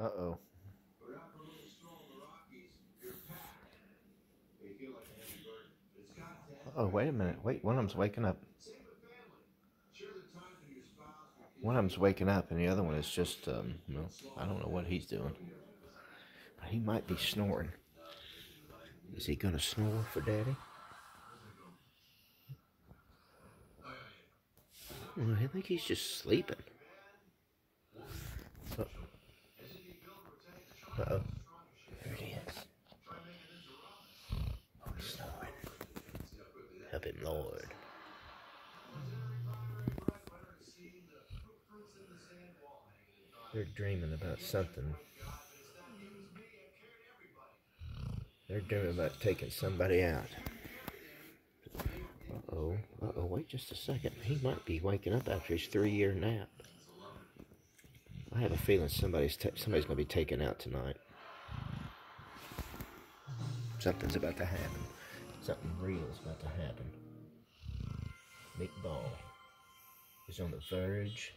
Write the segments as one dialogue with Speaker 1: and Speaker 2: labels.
Speaker 1: Uh-oh. Oh, wait a minute. Wait, one of them's waking up. One of them's waking up, and the other one is just, um, well, I don't know what he's doing. But he might be snoring. Is he going to snore for Daddy? Well, I think he's just sleeping. Uh oh. There it is. Oh, he's snoring. Help him, Lord. They're dreaming about something. They're dreaming about taking somebody out. Uh-oh. Uh-oh, wait just a second. He might be waking up after his three-year nap. I have a feeling somebody's somebody's going to be taken out tonight. Something's about to happen. Something real is about to happen. Meatball is on the verge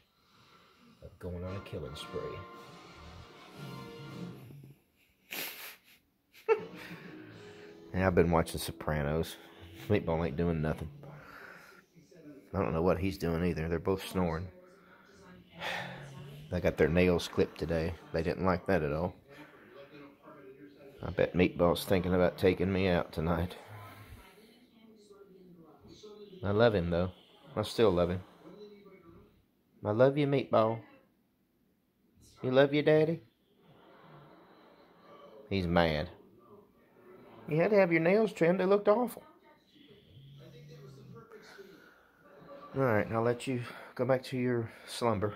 Speaker 1: of going on a killing spree. yeah, I've been watching Sopranos. Meatball ain't doing nothing. I don't know what he's doing either. They're both snoring. They got their nails clipped today. They didn't like that at all. I bet Meatball's thinking about taking me out tonight. I love him, though. I still love him. I love you, Meatball. You love your daddy? He's mad. You had to have your nails trimmed. They looked awful. All right, I'll let you go back to your slumber.